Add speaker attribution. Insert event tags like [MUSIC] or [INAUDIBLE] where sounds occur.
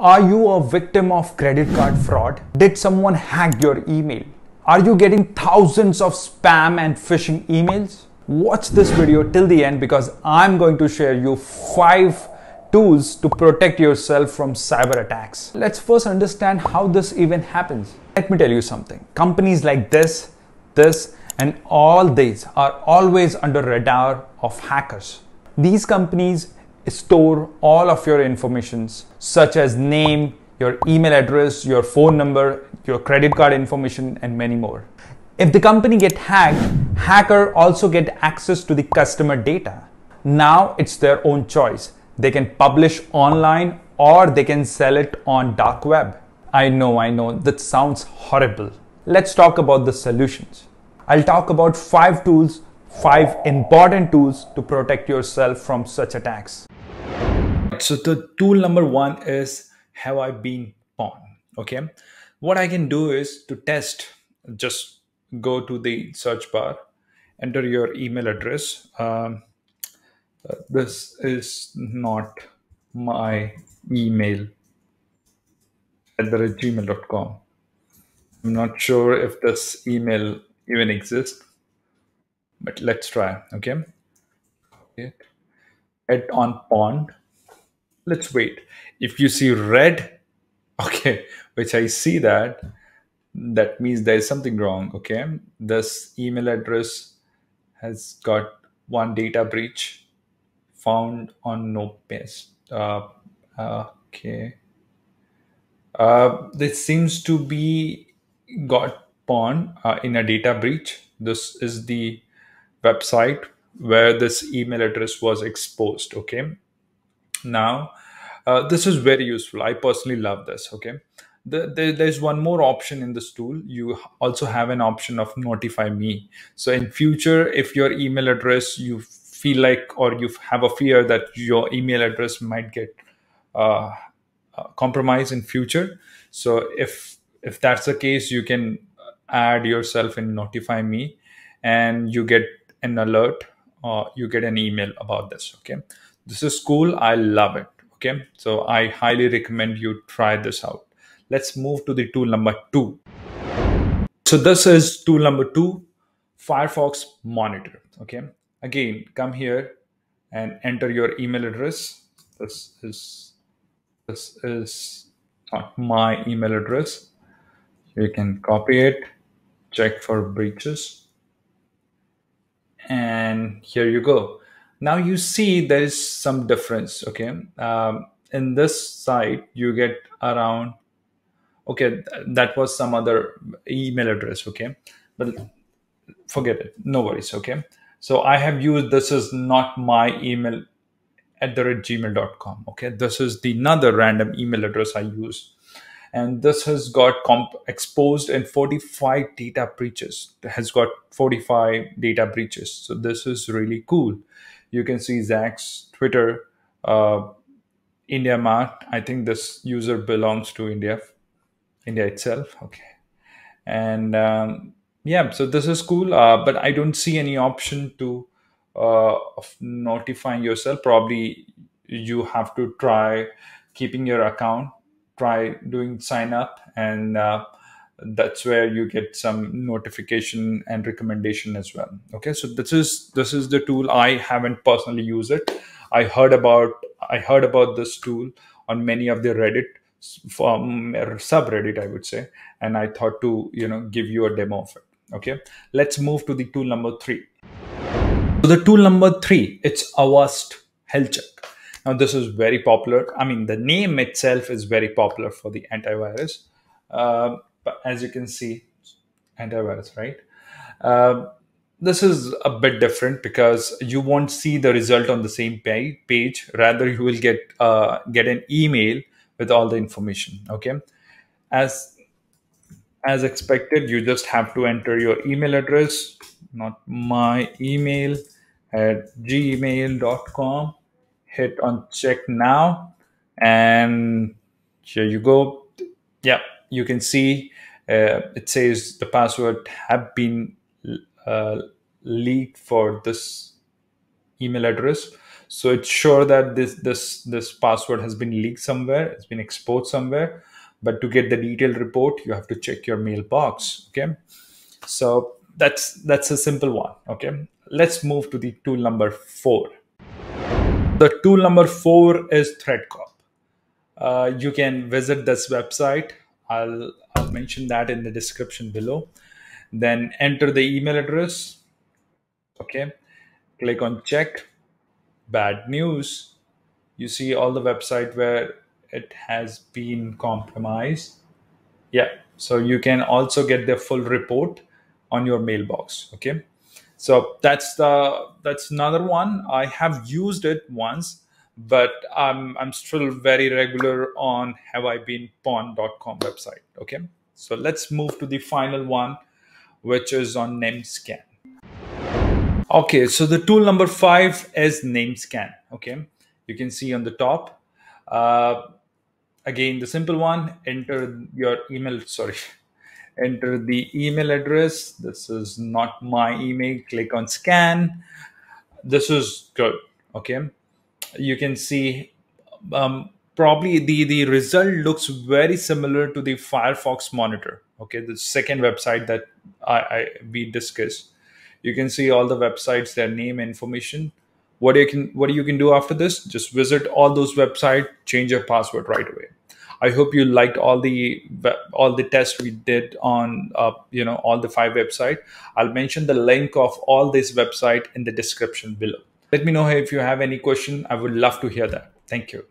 Speaker 1: Are you a victim of credit card fraud? Did someone hack your email? Are you getting thousands of spam and phishing emails? Watch this video till the end because I'm going to share you five tools to protect yourself from cyber attacks. Let's first understand how this even happens. Let me tell you something. Companies like this, this, and all these are always under radar of hackers. These companies store all of your informations such as name, your email address, your phone number, your credit card information and many more. If the company get hacked, hacker also get access to the customer data. Now it's their own choice. They can publish online or they can sell it on dark web. I know, I know, that sounds horrible. Let's talk about the solutions. I'll talk about five tools, five important tools to protect yourself from such attacks. So the tool number one is have I been pwned? Okay. What I can do is to test, just go to the search bar, enter your email address. Um, uh, this is not my email at the gmail.com. I'm not sure if this email even exists, but let's try. Okay. Hit on pwned let's wait. If you see red, [LAUGHS] okay, which I see that, that means there is something wrong. Okay, this email address has got one data breach found on no paste. Uh, okay, uh, this seems to be got pawn uh, in a data breach. This is the website where this email address was exposed. Okay, now uh, this is very useful. I personally love this okay? The, the, there's one more option in this tool. You also have an option of notify me. So in future if your email address you feel like or you have a fear that your email address might get uh, uh, compromised in future. So if if that's the case you can add yourself in notify me and you get an alert or you get an email about this okay? This is cool i love it okay? So i highly recommend you try this out. Let's move to the tool number two. So this is tool number two firefox monitor okay? Again come here and enter your email address. This is this is not my email address. You can copy it check for breaches and here you go. Now you see there is some difference okay? Um, in this site you get around okay th- that was some other email address okay? But forget it no worries okay? So i have used this is not my email at the rate gmail.com okay? This is the another random email address i use and this has got comp- exposed in 45 data breaches it has got 45 data breaches so this is really cool you can see Zach's Twitter, uh, IndiaMART. I think this user belongs to India, India itself. Okay, and um, yeah, so this is cool. Uh, but I don't see any option to uh, of notifying yourself. Probably you have to try keeping your account, try doing sign up, and uh, that's where you get some notification and recommendation as well. Okay so this is this is the tool. I haven't personally used it. I heard about i heard about this tool on many of the reddit from subreddit i would say and i thought to you know give you a demo of it. Okay let's move to the tool number three. So the tool number three it's avast hack check now this is very popular. I mean the name itself is very popular for the antivirus. Uh, but as you can see antivirus right? Uh, this is a bit different because you won't see the result on the same page. Rather you will get uh, get an email with all the information okay? As as expected you just have to enter your email address not my email at gmail.com hit on check now. And here you go. Yeah you can see uh, it says the password have been uh, leaked for this email address. So it's sure that this this this password has been leaked somewhere. It's been exposed somewhere. But to get the detailed report you have to check your mailbox okay? So that's that's a simple one okay? Let's move to the tool number four the tool number four is ThreatCop uh, you can visit this website. I'll, I'll mention that in the description below. Then enter the email address. Okay. Click on check. Bad news. You see all the website where it has been compromised. Yeah. So you can also get the full report on your mailbox. Okay so that's the that's another one. I have used it once but i'm i'm still very regular on have i been pawn.com website okay? So let's move to the final one which is on namescan. Okay so the tool number five is namescan okay? You can see on the top. Uh, again the simple one enter your email sorry [LAUGHS] enter the email address. This is not my email. Click on scan. This is good. Okay. You can see um, probably the the result looks very similar to the firefox monitor. Okay. The second website that i, I we discussed. You can see all the websites their name information. What you can what you can do after this just visit all those websites change your password right away i hope you liked all the all the tests we did on uh, you know all the five website i'll mention the link of all this website in the description below. Let me know if you have any question. I would love to hear that. Thank you